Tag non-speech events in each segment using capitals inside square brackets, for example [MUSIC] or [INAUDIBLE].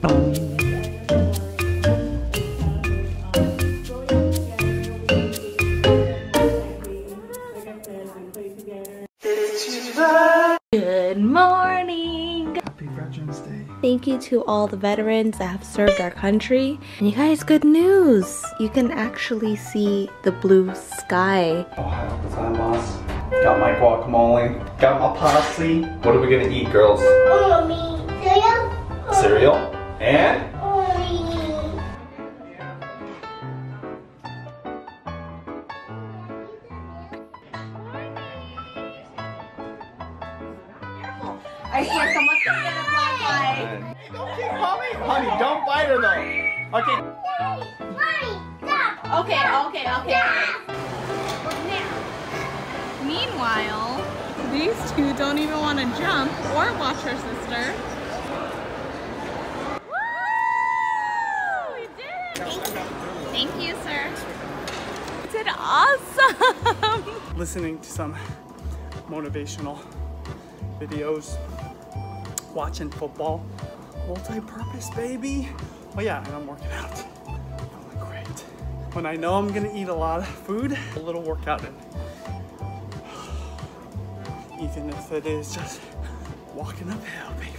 Good morning. Happy Veterans Day. Thank you to all the veterans that have served our country. And you guys, good news. You can actually see the blue sky. Ohio gozaimasu. Got my guacamole. Got my posse. What are we gonna eat, girls? Oh, Mommy, cereal? Cereal. And? Mommy. I hear someone's gonna get a black Don't keep mommy. Honey, don't bite her though. Okay. Mommy, stop. Okay, okay, okay. Meanwhile, these two don't even want to jump or watch her sister. Woo! We did it! Thank you, sir. We did awesome! [LAUGHS] Listening to some motivational videos. Watching football. Multi-purpose, baby. Oh yeah, and I'm working out. Feeling great. When I know I'm gonna eat a lot of food, a little workout in. [SIGHS] Even if it is just walking uphill, baby.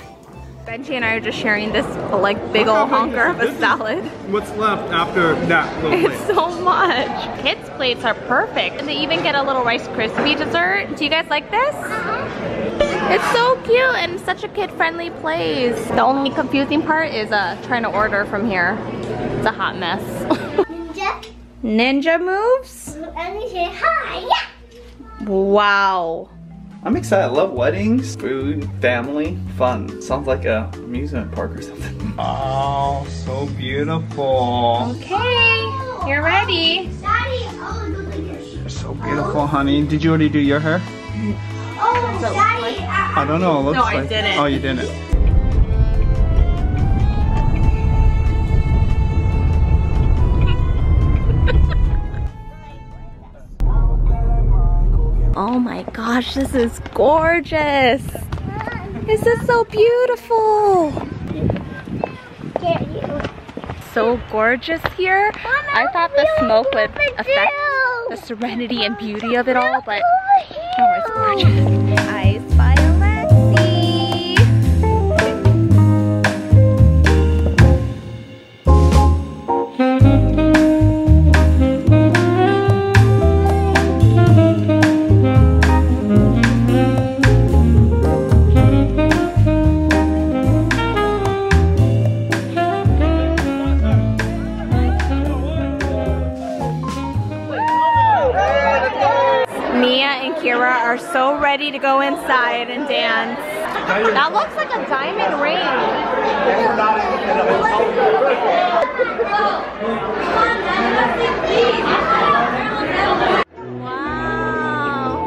Benji and I are just sharing this like big old [LAUGHS] honker of a salad. What's left after that little It's so much. Kids' plates are perfect. And they even get a little Rice Krispie dessert. Do you guys like this? It's so cute and such a kid-friendly place. The only confusing part is uh, trying to order from here. It's a hot mess. [LAUGHS] Ninja, Ninja moves? and say hi. Yeah. Wow. I'm excited. I love weddings, food, family, fun. Sounds like a amusement park or something. [LAUGHS] Oh, so beautiful. Okay, you're ready. Daddy, oh, look at this. So beautiful, honey. Did you already do your hair? Oh, Daddy, I, I don't know. It looks No, I didn't. Oh, you didn't. My gosh, this is gorgeous. This is so beautiful. So gorgeous here. I thought the smoke would affect the serenity and beauty of it all, but no, it's gorgeous. Ready to go inside and dance. That looks like a diamond ring. Wow.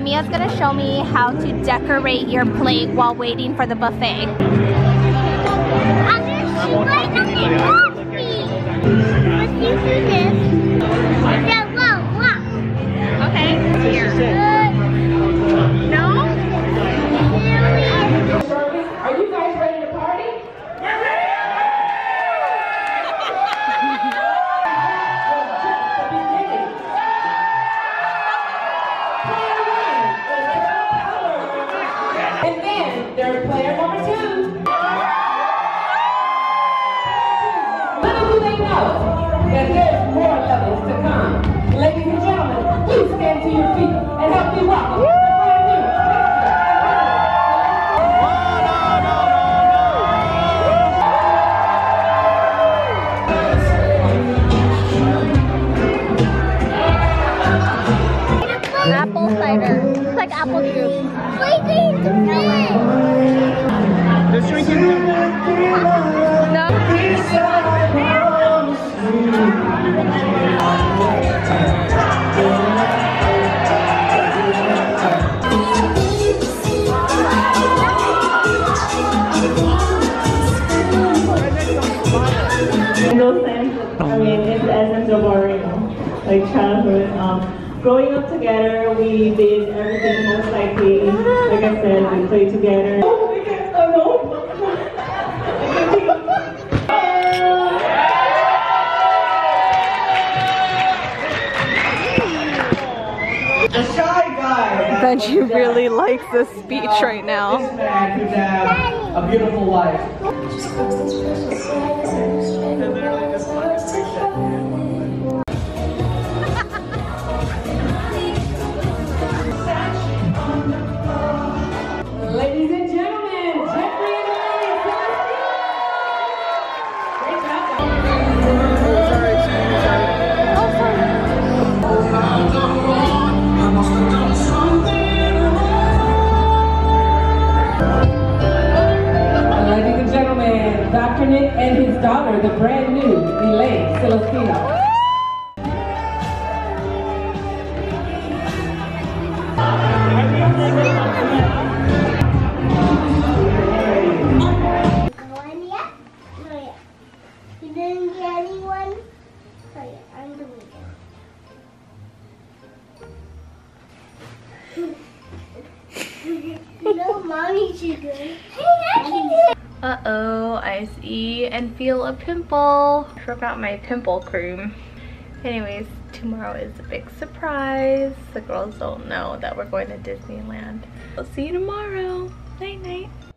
Miya's gonna show me how to decorate your plate while waiting for the buffet. I'm gonna shoot right on your coffee. Let's do this. That there's more levels to come. Ladies and gentlemen, please stand to your feet and help me welcome we did everything most likely. Like I said, we played together. Oh my god, that you really like this speech right now. This man could have a beautiful life. Ladies and gentlemen, Dr. Nick and his daughter, the brand new Elaine Celestino. Mommy. [LAUGHS] Uh-oh, I see and feel a pimple. I Forgot my pimple cream. Anyways, tomorrow is a big surprise. The girls don't know that we're going to Disneyland. I'll see you tomorrow. Night night.